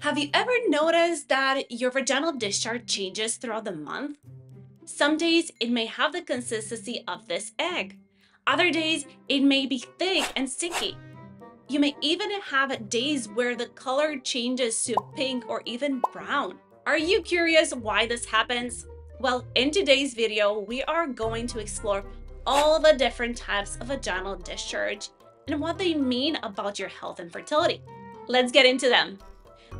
Have you ever noticed that your vaginal discharge changes throughout the month? Some days it may have the consistency of this egg. Other days it may be thick and sticky. You may even have days where the color changes to pink or even brown. Are you curious why this happens? Well, in today's video, we are going to explore all the different types of vaginal discharge and what they mean about your health and fertility. Let's get into them.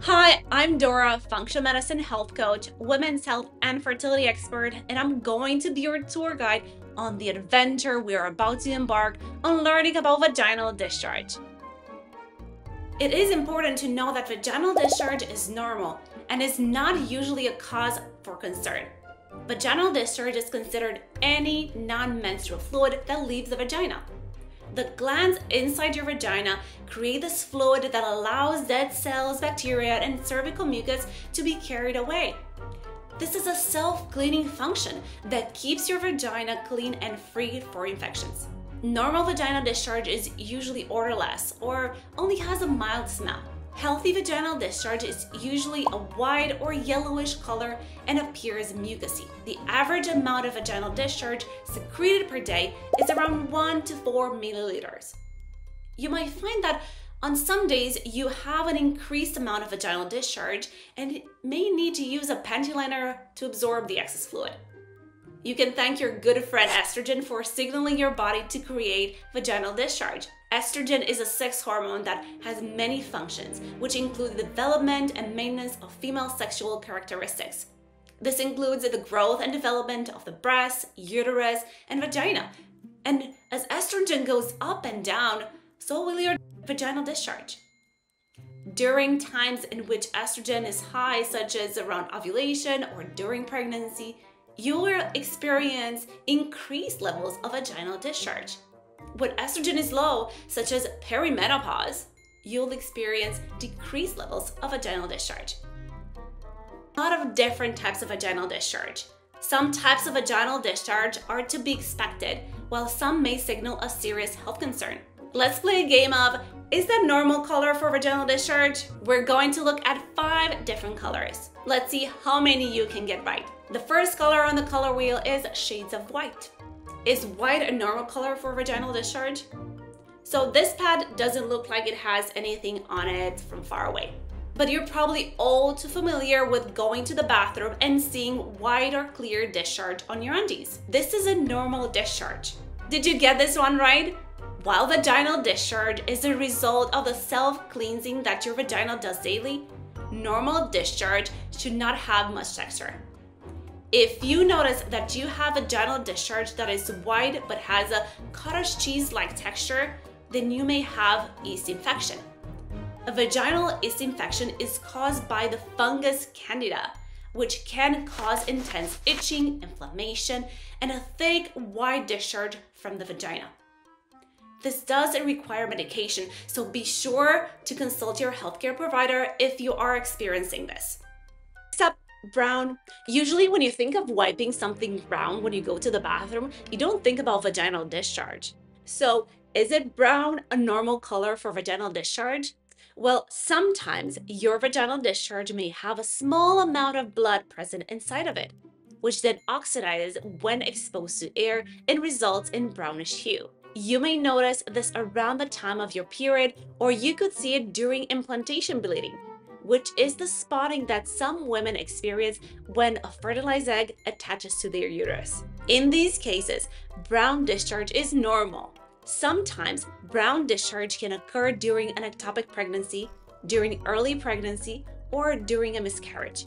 Hi, I'm Dora, functional medicine health coach, women's health and fertility expert, and I'm going to be your tour guide on the adventure we are about to embark on learning about vaginal discharge. It is important to know that vaginal discharge is normal and is not usually a cause for concern. Vaginal discharge is considered any non-menstrual fluid that leaves the vagina. The glands inside your vagina create this fluid that allows dead cells, bacteria, and cervical mucus to be carried away. This is a self-cleaning function that keeps your vagina clean and free for infections. Normal vaginal discharge is usually odorless or only has a mild smell. Healthy vaginal discharge is usually a white or yellowish color and appears mucousy. The average amount of vaginal discharge secreted per day is around 1 to 4 milliliters. You might find that on some days you have an increased amount of vaginal discharge and may need to use a panty liner to absorb the excess fluid. You can thank your good friend estrogen for signaling your body to create vaginal discharge. Estrogen is a sex hormone that has many functions, which include the development and maintenance of female sexual characteristics. This includes the growth and development of the breast, uterus, and vagina. And as estrogen goes up and down, so will your vaginal discharge. During times in which estrogen is high, such as around ovulation or during pregnancy, you will experience increased levels of vaginal discharge. When estrogen is low, such as perimenopause, you'll experience decreased levels of vaginal discharge. A lot of different types of vaginal discharge. Some types of vaginal discharge are to be expected, while some may signal a serious health concern. Let's play a game of is that normal color for vaginal discharge? We're going to look at five different colors. Let's see how many you can get right. The first color on the color wheel is shades of white. Is white a normal color for vaginal discharge? So this pad doesn't look like it has anything on it from far away. But you're probably all too familiar with going to the bathroom and seeing white or clear discharge on your undies. This is a normal discharge. Did you get this one right? While vaginal discharge is a result of the self-cleansing that your vagina does daily, normal discharge should not have much texture. If you notice that you have a vaginal discharge that is white but has a cottage cheese-like texture, then you may have yeast infection. A vaginal yeast infection is caused by the fungus candida, which can cause intense itching, inflammation, and a thick, white discharge from the vagina. This does require medication, so be sure to consult your healthcare provider if you are experiencing this. Next up, brown. Usually when you think of wiping something brown when you go to the bathroom, you don't think about vaginal discharge. So is it brown a normal color for vaginal discharge? Well, sometimes your vaginal discharge may have a small amount of blood present inside of it, which then oxidizes when exposed to air and results in brownish hue. You may notice this around the time of your period, or you could see it during implantation bleeding, which is the spotting that some women experience when a fertilized egg attaches to their uterus. In these cases, brown discharge is normal. Sometimes brown discharge can occur during an ectopic pregnancy, during early pregnancy, or during a miscarriage.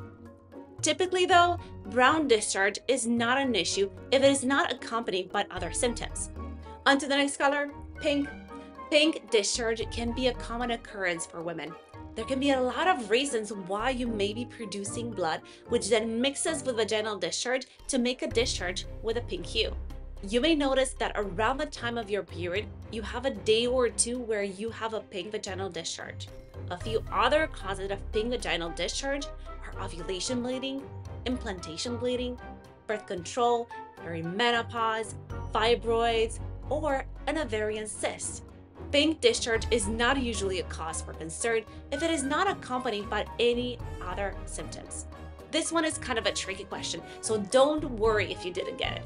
Typically though, brown discharge is not an issue if it is not accompanied by other symptoms. On to the next color, pink. Pink discharge can be a common occurrence for women. There can be a lot of reasons why you may be producing blood, which then mixes with vaginal discharge to make a discharge with a pink hue. You may notice that around the time of your period, you have a day or two where you have a pink vaginal discharge. A few other causes of pink vaginal discharge are ovulation bleeding, implantation bleeding, birth control, perimenopause, fibroids, or an ovarian cyst. pink discharge is not usually a cause for concern if it is not accompanied by any other symptoms. This one is kind of a tricky question, so don't worry if you didn't get it.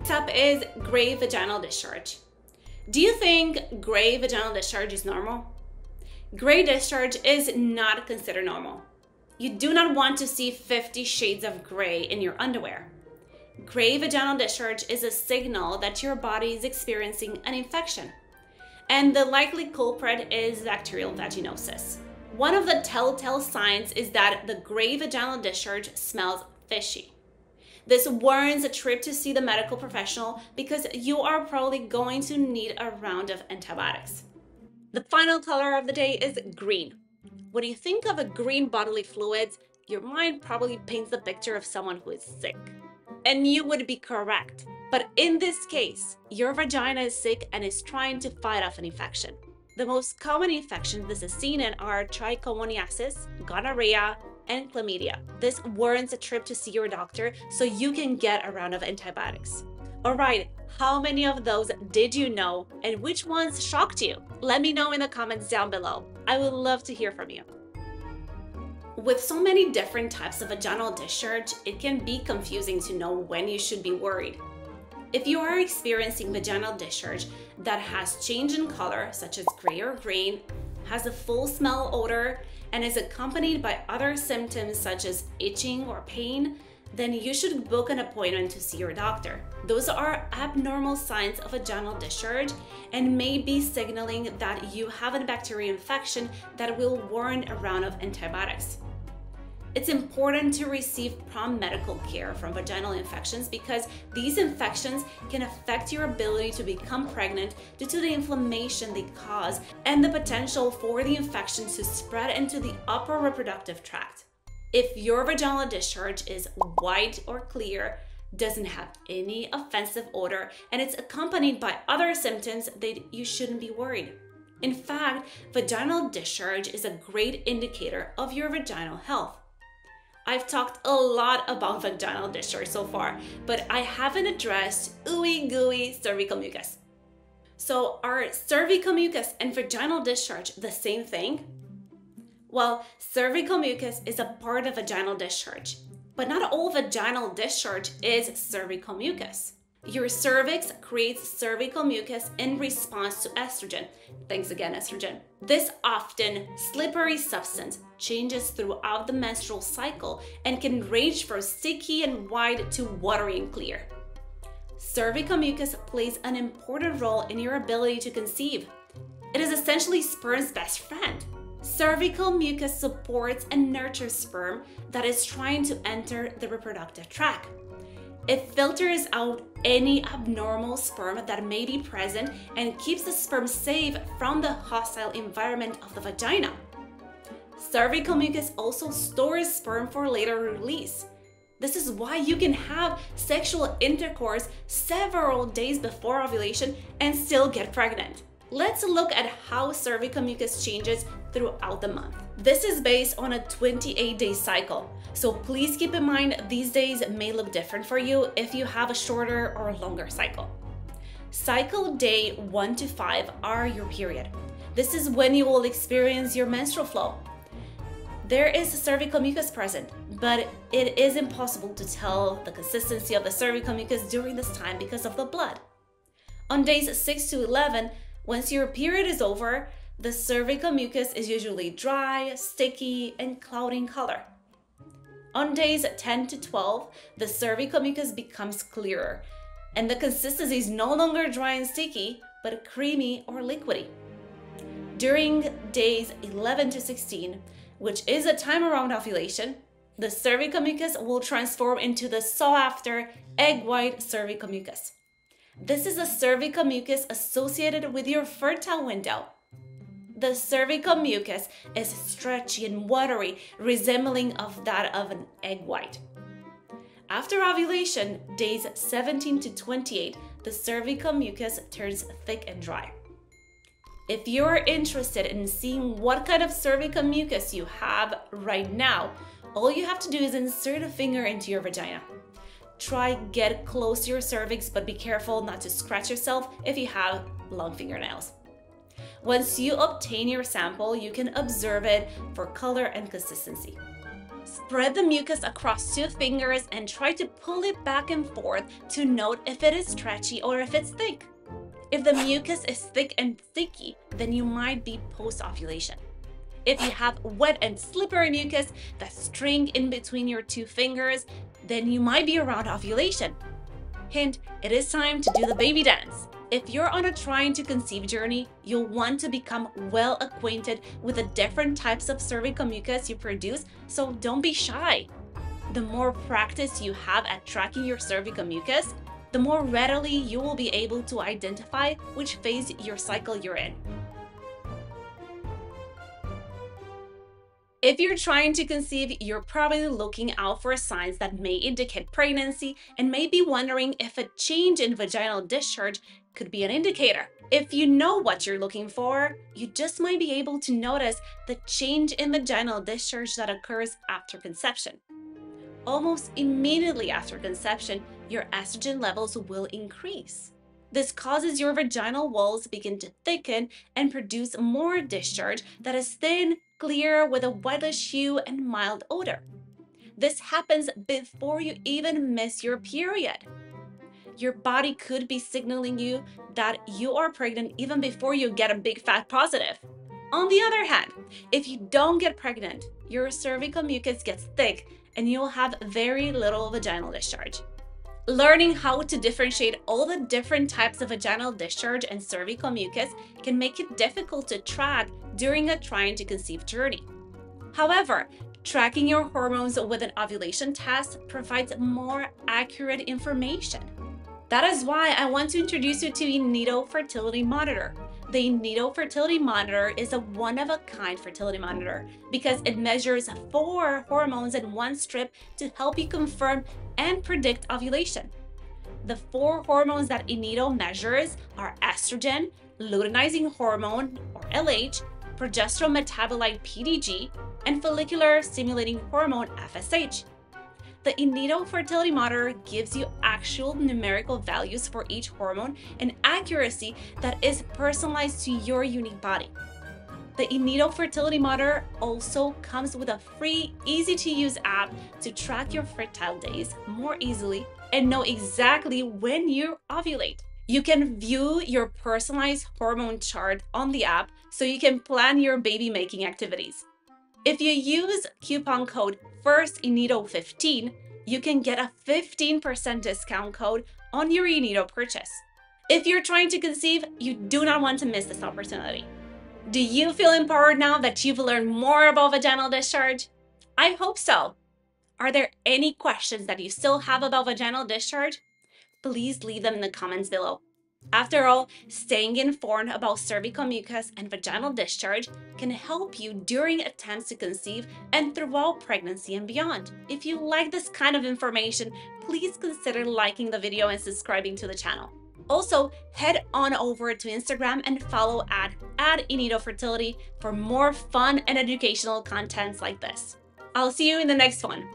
Next up is gray vaginal discharge. Do you think gray vaginal discharge is normal? Gray discharge is not considered normal. You do not want to see 50 shades of gray in your underwear. Gray vaginal discharge is a signal that your body is experiencing an infection. And the likely culprit is bacterial vaginosis. One of the telltale signs is that the gray vaginal discharge smells fishy. This warrants a trip to see the medical professional because you are probably going to need a round of antibiotics. The final color of the day is green. When you think of a green bodily fluids, your mind probably paints the picture of someone who is sick. And you would be correct. But in this case, your vagina is sick and is trying to fight off an infection. The most common infections this is seen in are trichomoniasis, gonorrhea, and chlamydia. This warrants a trip to see your doctor so you can get a round of antibiotics. Alright, how many of those did you know and which ones shocked you? Let me know in the comments down below. I would love to hear from you. With so many different types of vaginal discharge, it can be confusing to know when you should be worried. If you are experiencing vaginal discharge that has change in color, such as gray or green, has a full smell odor, and is accompanied by other symptoms such as itching or pain, then you should book an appointment to see your doctor. Those are abnormal signs of vaginal discharge and may be signaling that you have a bacterial infection that will warrant a round of antibiotics. It's important to receive prompt medical care from vaginal infections because these infections can affect your ability to become pregnant due to the inflammation they cause and the potential for the infection to spread into the upper reproductive tract. If your vaginal discharge is white or clear, doesn't have any offensive odor, and it's accompanied by other symptoms, that you shouldn't be worried. In fact, vaginal discharge is a great indicator of your vaginal health. I've talked a lot about vaginal discharge so far, but I haven't addressed ooey gooey cervical mucus. So, are cervical mucus and vaginal discharge the same thing? Well, cervical mucus is a part of vaginal discharge, but not all vaginal discharge is cervical mucus. Your cervix creates cervical mucus in response to estrogen. Thanks again, estrogen. This often slippery substance changes throughout the menstrual cycle and can range from sticky and white to watery and clear. Cervical mucus plays an important role in your ability to conceive. It is essentially sperm's best friend. Cervical mucus supports and nurtures sperm that is trying to enter the reproductive tract. It filters out any abnormal sperm that may be present and keeps the sperm safe from the hostile environment of the vagina. Cervical mucus also stores sperm for later release. This is why you can have sexual intercourse several days before ovulation and still get pregnant. Let's look at how cervical mucus changes throughout the month. This is based on a 28 day cycle. So please keep in mind these days may look different for you if you have a shorter or longer cycle. Cycle day 1 to 5 are your period. This is when you will experience your menstrual flow. There is cervical mucus present, but it is impossible to tell the consistency of the cervical mucus during this time because of the blood. On days 6 to 11, once your period is over, the cervical mucus is usually dry, sticky, and cloudy in color. On days 10 to 12, the cervical mucus becomes clearer, and the consistency is no longer dry and sticky, but creamy or liquidy. During days 11 to 16, which is a time around ovulation, the cervical mucus will transform into the sought after egg white cervical mucus. This is a cervical mucus associated with your fertile window the cervical mucus is stretchy and watery, resembling of that of an egg white. After ovulation, days 17 to 28, the cervical mucus turns thick and dry. If you're interested in seeing what kind of cervical mucus you have right now, all you have to do is insert a finger into your vagina. Try get close to your cervix, but be careful not to scratch yourself if you have long fingernails. Once you obtain your sample, you can observe it for color and consistency. Spread the mucus across two fingers and try to pull it back and forth to note if it is stretchy or if it's thick. If the mucus is thick and sticky, then you might be post-ovulation. If you have wet and slippery mucus that's string in between your two fingers, then you might be around ovulation. Hint, it is time to do the baby dance. If you're on a trying to conceive journey, you'll want to become well acquainted with the different types of cervical mucus you produce, so don't be shy. The more practice you have at tracking your cervical mucus, the more readily you will be able to identify which phase your cycle you're in. If you're trying to conceive, you're probably looking out for signs that may indicate pregnancy and may be wondering if a change in vaginal discharge could be an indicator. If you know what you're looking for, you just might be able to notice the change in vaginal discharge that occurs after conception. Almost immediately after conception, your estrogen levels will increase. This causes your vaginal walls begin to thicken and produce more discharge that is thin, clear with a whitish hue and mild odor. This happens before you even miss your period. Your body could be signaling you that you are pregnant even before you get a big fat positive. On the other hand, if you don't get pregnant, your cervical mucus gets thick and you'll have very little vaginal discharge. Learning how to differentiate all the different types of vaginal discharge and cervical mucus can make it difficult to track during a trying to conceive journey. However, tracking your hormones with an ovulation test provides more accurate information. That is why I want to introduce you to Inito Fertility Monitor. The Inito Fertility Monitor is a one-of-a-kind fertility monitor because it measures four hormones in one strip to help you confirm and predict ovulation. The four hormones that Inito measures are estrogen, luteinizing hormone, or LH, progesterone metabolite PDG, and follicular stimulating hormone FSH. The Inito fertility monitor gives you actual numerical values for each hormone and accuracy that is personalized to your unique body. The Inito fertility monitor also comes with a free, easy to use app to track your fertile days more easily and know exactly when you ovulate. You can view your personalized hormone chart on the app so you can plan your baby making activities. If you use coupon code FIRSTINITO15, you can get a 15% discount code on your Inito purchase. If you're trying to conceive, you do not want to miss this opportunity. Do you feel empowered now that you've learned more about vaginal discharge? I hope so. Are there any questions that you still have about vaginal discharge? Please leave them in the comments below. After all, staying informed about cervical mucus and vaginal discharge can help you during attempts to conceive and throughout pregnancy and beyond. If you like this kind of information, please consider liking the video and subscribing to the channel. Also, head on over to Instagram and follow at, at Fertility for more fun and educational contents like this. I'll see you in the next one.